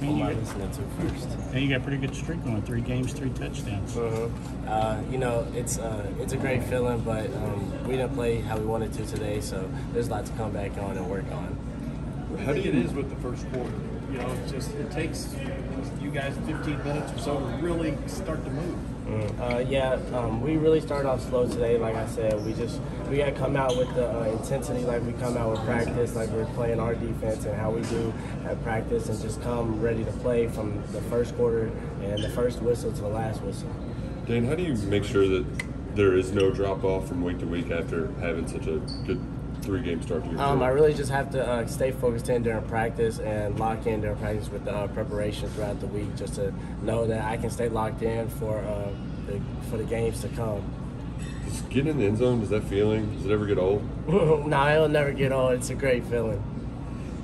who And you I got- listening to first? And you got a pretty good streak going. Three games, three touchdowns. Uh, you know, it's uh, it's a great feeling, but um, we didn't play how we wanted to today, so there's a lot to come back on and work on. How do you, it is with the first quarter? You know, it's just it takes you guys 15 minutes or so to really start to move. Uh, yeah, um, we really started off slow today. Like I said, we just we got to come out with the uh, intensity like we come out with practice, like we're playing our defense and how we do at practice, and just come ready to play from the first quarter and the first whistle to the last whistle. Dane, how do you make sure that there is no drop off from week to week after having such a good three game start to your Um, I really just have to uh, stay focused in during practice and lock in during practice with the uh, preparation throughout the week, just to know that I can stay locked in for uh, the, for the games to come. Just getting in the end zone, does that feeling, does it ever get old? no, it'll never get old. It's a great feeling.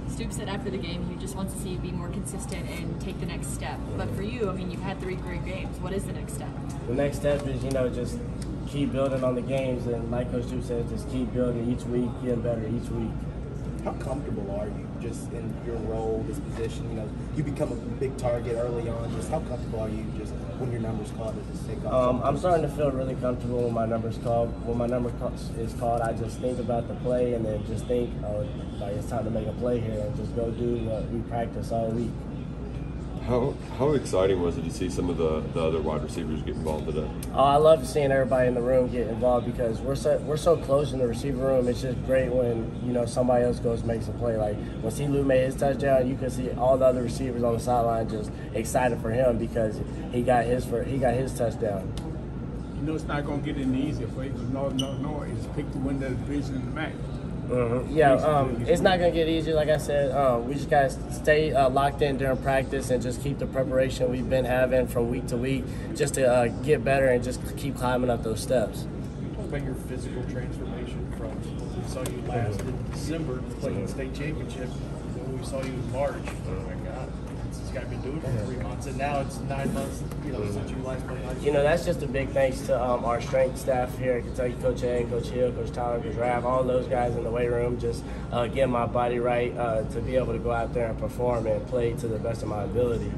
Stoops said after the game he just wants to see you be more consistent and take the next step. But for you, I mean, you've had three great games. What is the next step? The next step is, you know, just keep building on the games, and like Coach Duke said, just keep building each week, getting better each week. How comfortable are you just in your role, this position? You know, you become a big target early on. Just how comfortable are you just when your number's called to just take off? Um, I'm starting to feel really comfortable when my number's called. When my number is called, I just think about the play and then just think, oh, like it's time to make a play here and just go do what we practice all week. How how exciting was it to see some of the, the other wide receivers get involved today? Oh, uh, I love seeing everybody in the room get involved because we're so we're so close in the receiver room. It's just great when you know somebody else goes and makes a play. Like when C. Lou made his touchdown, you could see all the other receivers on the sideline just excited for him because he got his for he got his touchdown. You know it's not going to get any easier for you because no, no. is picked to win the division in the MAC. Mhm. Yeah, um, it's not gonna get easier. Like I said, um, we just gotta stay uh, locked in during practice and just keep the preparation we've been having from week to week, just to uh, get better and just keep climbing up those steps. Talk about your physical transformation from we saw you last in December playing the state championship. When we saw you in March, oh my God, this guy's been doing it for three months, and now it's nine months. You know, since you last played. You know, that's just a big thanks to um, our strength staff here at Kentucky, Coach Ed, Coach Hill, Coach Tyler, Coach Rav, all those guys in the weight room, just uh, getting my body right uh, to be able to go out there and perform and play to the best of my ability.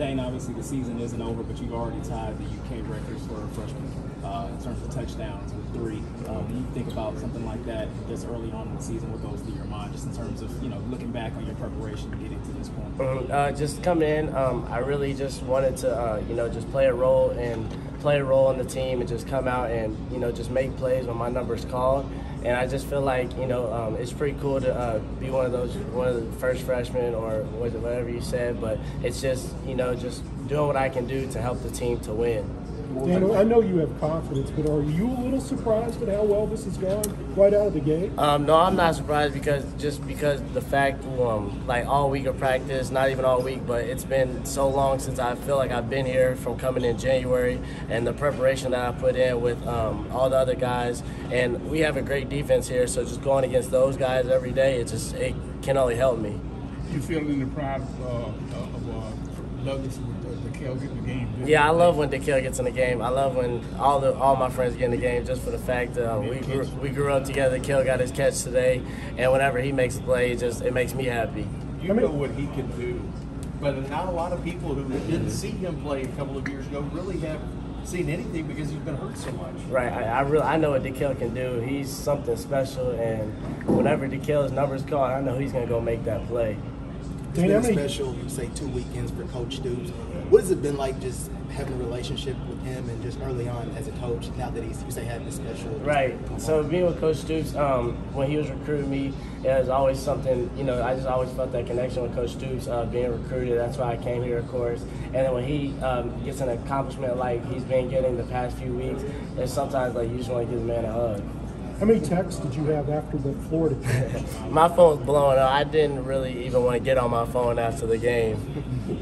Dane, obviously the season isn't over, but you've already tied the UK records for a freshman uh, in terms of touchdowns with three. Um, when you think about something like that this early on in the season, what goes through your mind, just in terms of you know looking back on your preparation getting to this point? Mhm. Uh, just coming in, um, I really just wanted to, uh, you know, just play a role and play a role on the team and just come out and, you know, just make plays when my number's called. And I just feel like, you know, um, it's pretty cool to uh, be one of those, one of the first freshmen or whatever you said. But it's just, you know, just doing what I can do to help the team to win. Dan, I know you have confidence, but are you a little surprised at how well this has gone right out of the gate? Um, no, I'm not surprised because just because the fact, um, like all week of practice, not even all week, but it's been so long since I feel like I've been here from coming in January and the preparation that I put in with um, all the other guys, and we have a great defense here. So just going against those guys every day, it just it can only help me. You feeling the pride uh, of uh, Douglas with uh, Dekel getting the game. Yeah, I love when Dekel gets in the game. I love when all the all my friends get in the game just for the fact that um, we grew, we grew up together. Dekel got his catch today, and whenever he makes a play, it just it makes me happy. You know what he can do, but not a lot of people who didn't see him play a couple of years ago really have seen anything because he's been hurt so much. Right, I, I really I know what Dekel can do. He's something special, and whenever Dekel's number's called, I know he's gonna go make that play. It's been many- special, you say, two weekends for Coach Stoops. What has it been like just having a relationship with him and just early on as a coach now that he's, you say, had this special? Right. So being with Coach Stoops, um, when he was recruiting me, it was always something. You know, I just always felt that connection with Coach Stoops, uh, being recruited. That's why I came here, of course. And then when he um, gets an accomplishment like he's been getting the past few weeks, it's sometimes like you just want to give the man a hug. How many texts did you have after the Florida game? My phone's blowing up. I didn't really even want to get on my phone after the game.